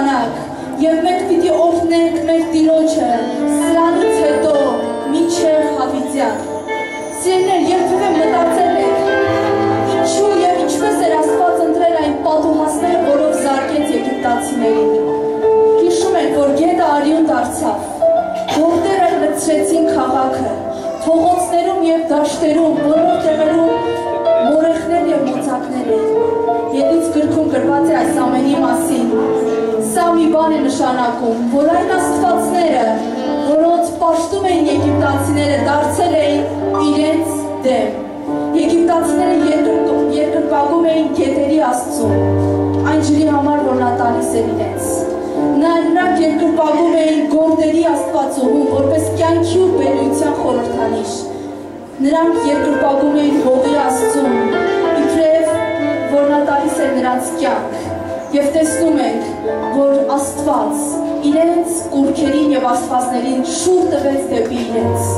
ժամանակ, եւ մենք պիտի օրհնենք մեր Տիրոջը սրանից հետո մինչև հավիտյան։ Սիրներ, երբևէ մտածել եք ինչու եւ ինչպես էր Աստված ընտրել այն պատուհասները, որով զարգեց եգիպտացիներին։ Հիշում եք, որ գետը արյուն դարձավ, որտերը լցրեցին քաղաքը, փողոցներում եւ դաշտերում, բոլոր տեղերում մորեխներ եւ մոծակներ էին։ Ետից գրքում գրված է այս ամենի մասին։ Սա մի բան է նշանակում, որ այն աստվածները, որոնց պաշտում էին եգիպտացիները, դարձել էին իրենց դեմ։ Եգիպտացիները երկրպագում էին գետերի աստծուն, այն ջրի համար, որ նա տալիս էր իրենց։ նրանք երկրպագում էին գորդերի աստվածուհուն, որպես կյանքի ու բերության խորհրդանիշ։ Նրանք երկրպագում էին հողի աստծուն, իբրև որ նա տալիս է նրանց կյանք։ Եվ տեսնում ենք, որ Աստված իրենց կուրքերին եւ աստվածներին շուր տվեց դեպի իրենց։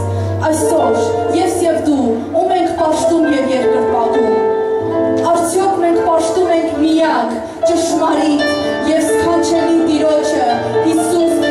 Այսօր ես եւ դու ում ենք պաշտում եւ երկրպագում։ Արդյոք մենք պաշտում ենք միակ ճշմարիտ եւ սքանչելի Տիրոջը Հիսուս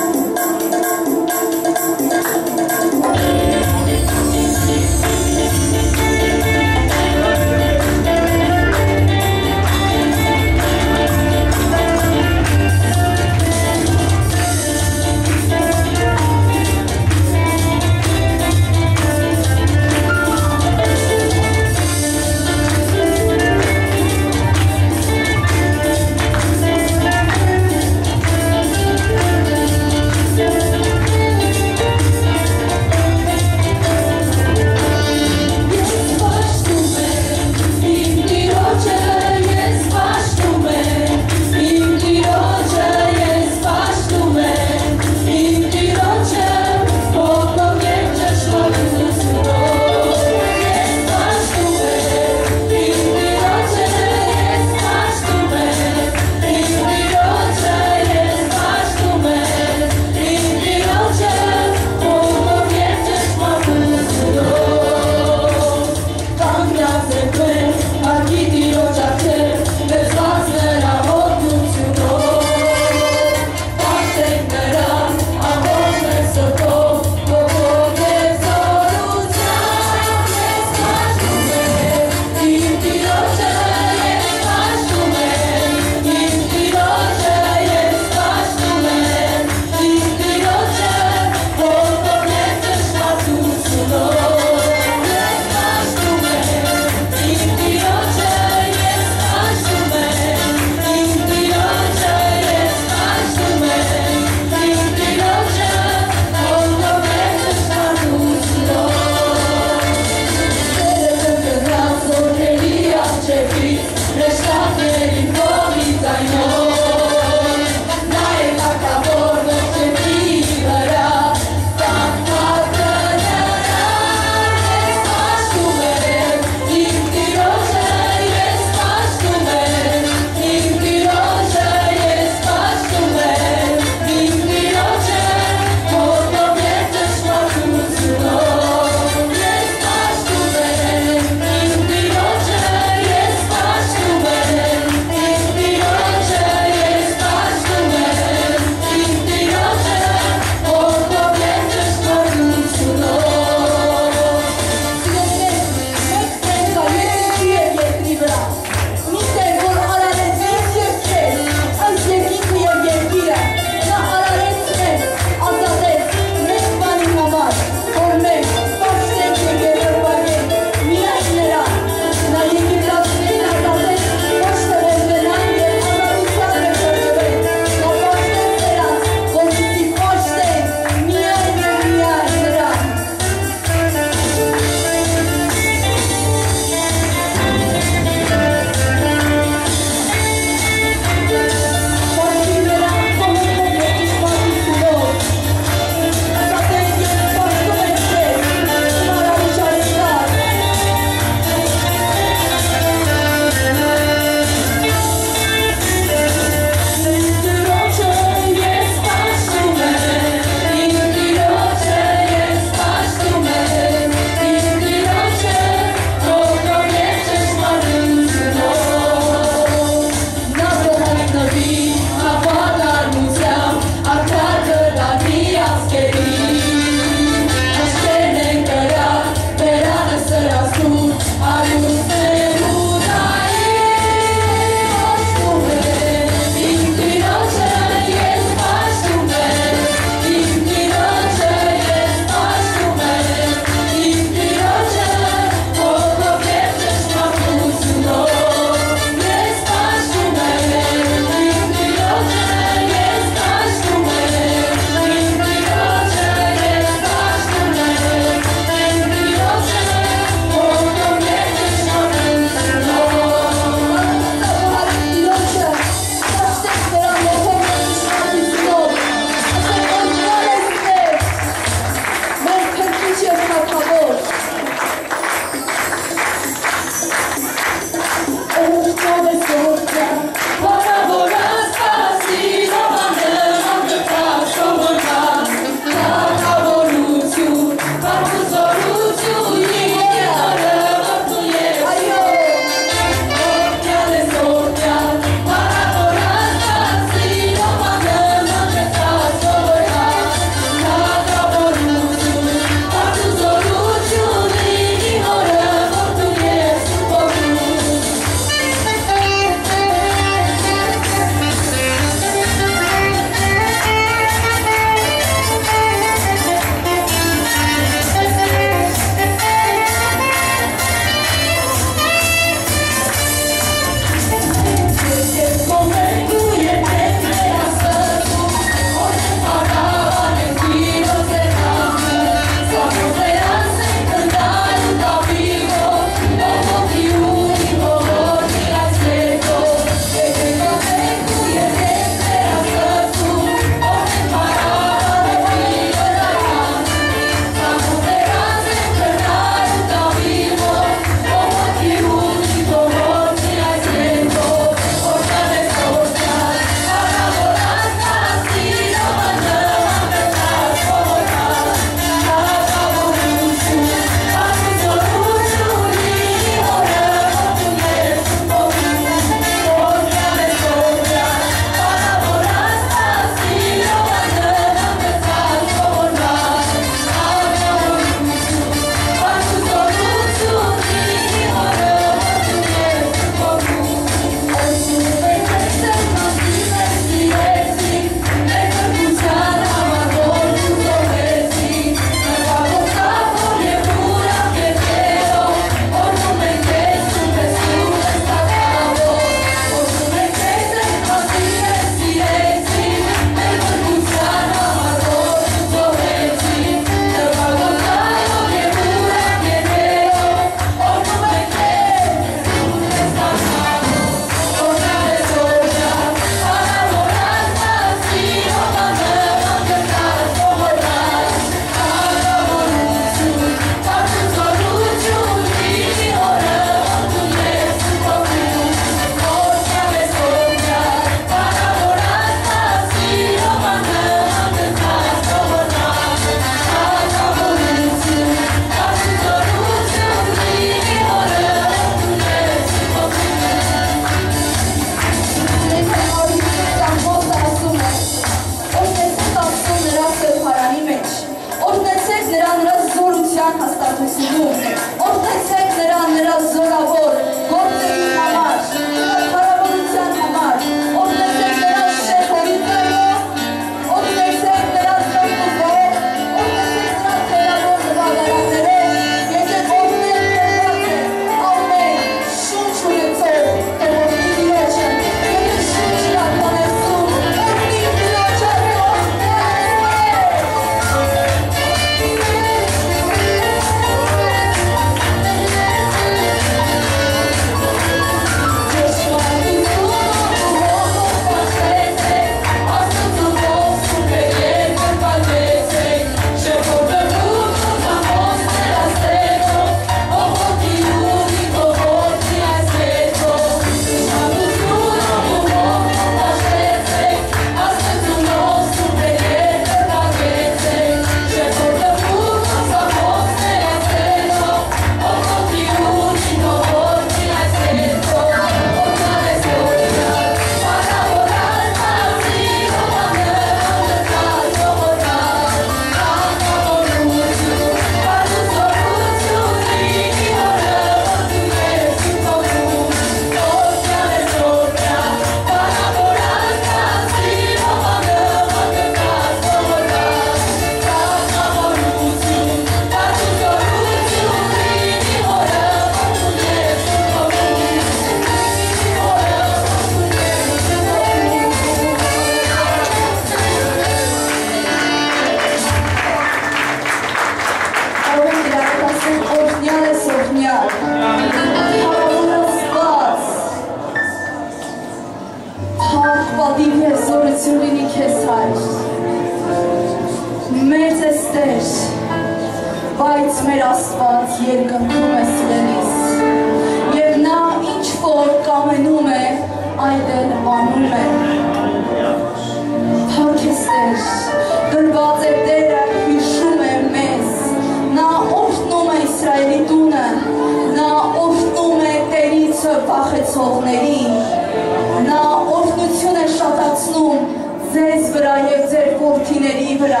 ձեր որդիների վրա։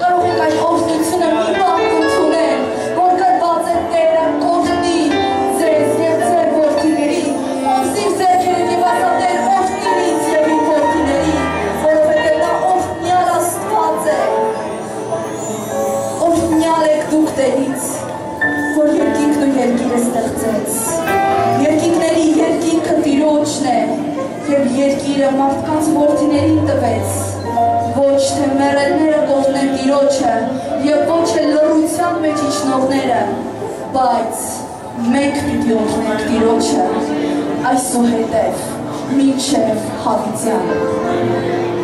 Կարող եք այդ օրհնությունը մի բան ընդունել, որ գրված է Տերը կօրհնի ձեզ եւ ձեր որդիների։ Ոնցիր ձերքերին եւ ասա Տեր օրհնիր ինձ եւ իմ որդիների, որովհետեւ նա օրհնյալ Աստված է։ Օրհնյալ եք դուք Տերից, որ երկինքն ու երկիրը ստեղծեց։ Երկինքների երկինքը Տիրոջն է եւ երկիրը մարդկանց որդիներին տվեց ոչ թե մեռելները կողնեն Տիրոջը եւ ոչ էլ լռության մեջ իջնողները բայց մենք պիտի օրհնենք Տիրոջը այսուհետև մինչև հավիտյան